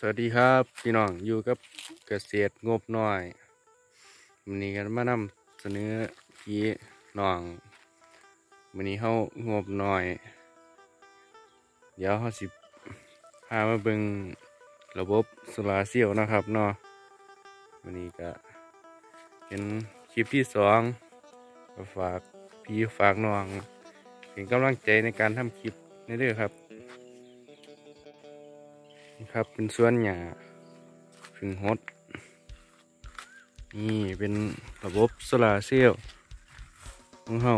สวัสดีครับพี่น้องอยู่กับเกษตรงบน้อยวันนี้กันมานำเสนอพี่น้องวันนี้เขางบน้อย เดี๋ยวเขาสิพามาเบิงระบบโซลาเซลล์นะครับเนาะวันนี้ก็เป็นคลิปที่สองฝากพี่ฝากน้องเป็นกำลังใจในการทำคลิปในเรื่องครับ ครับเป็นสวนหญ้าพึ่งฮดนี่เป็นระบบโซลาเซลล์ของเฮา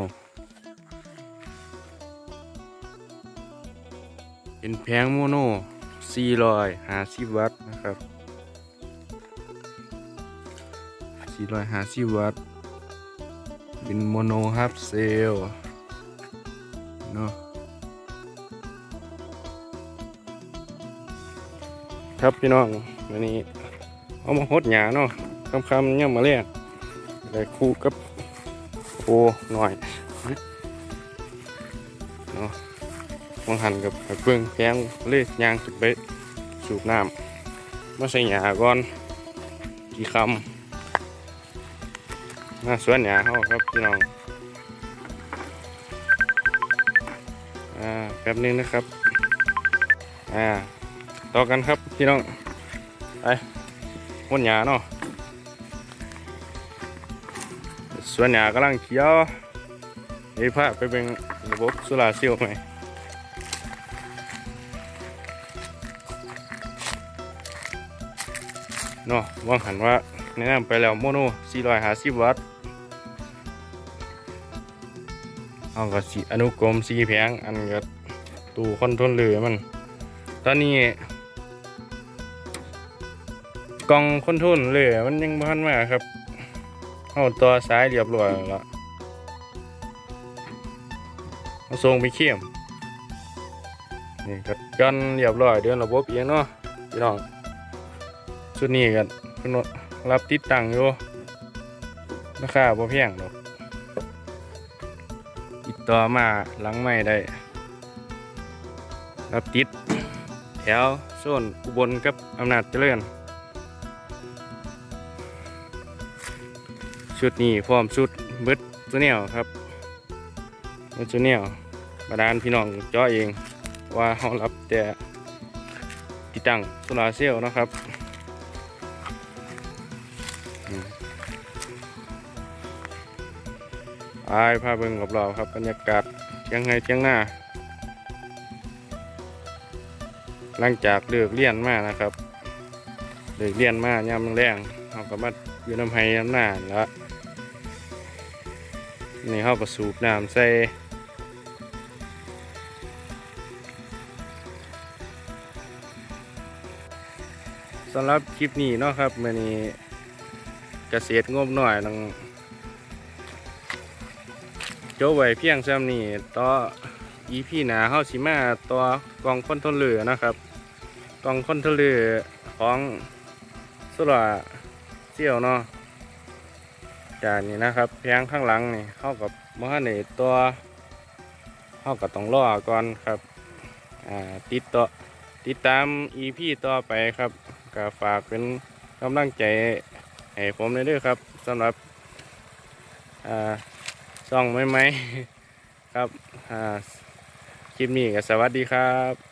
เป็นแผงโมโน450 วัตต์นะครับ450 วัตต์เป็นโมโนฮับเซลเนาะ ครับพี่น้องวันนี้เอามาหดหยาเนาะคำคำๆย่ำมาเรียกได้คู่กับโอหน่อยเนาะมังหันกับเบื้องแพงเลยยางสุดไปสูบน้ำมาใส่หยาก่อนกี่คำมาสวนหยาเขาครับพี่น้องอ่าแป๊บนึงนะครับอ่า ต่อกันครับพี่น้อง ไปพ่นหญ้าเนาะสวนหญ้ากำลังเขียวเดี๋ยวพาไปเป็นระบบโซลาเซลล์ไหมเนาะว่างหันว่าแนะนำไปแล้วโมโน450วัตต์เอาก็สีอนุกรมสีแผงอันก็ตู้คอนโทรลเลอร์มัน ตอนนี้ กล่องคนทรลเลยมันยังพันมาครับเอาตัวซ้ายเรียบร้อยแล้วเอาทรงไปเขี้ยมนี่ก็กันเรียบร้อยเดือนระบบเองเนาะพี่น้องชุดนี้กันเพิ่นรับติดตั้งอยู่ราคาบ่แพงดอกติดต่อมาหลังไม่ได้ รับติดแถวโซนอุบลกับอำนาจเจริญ ชุดนี้พร้อมชุดเบิดตัวแนวครับเบิดตัวแนวบาดาลพี่น้องเจ่อเองว่าเขารับแต่ติดตั้งโซลาเซลล์นะครับอืมอายพาเบิ่งรอบๆครับบรรยากาศเทียงไงเทียงหน้า หลังจากเลิกเรียนมานะครับเลิกเรียนมายามแรงเขาก็มาอยู่น้ำไห้น้ำหน้าแล้ว นี่เขาก็สูบน้ำใส่สำหรับคลิปนี้เนาะครับมื่อนี้เกษตรงบหน่อยต้องโจไว้เพียงซ้ำนี่ต่ออีพีหนาเฮาสิมาตัวกองคอนโทรลเลอร์นะครับ กองคอนโทรลเลอร์ของโซลาร์เซลล์เนาะ จากนี้นะครับแพงข้างหลังนี่เข้ากับมหาเนตัวเข้ากับต้องรอก่อนครับติดต่อติดตามอีพีต่อไปครับก็ฝากเป็นกำลังใจให้ผมเลยด้วยครับสำหรับอ่าซ่องไหมไหมครับคลิปนี้ก็สวัสดีครับ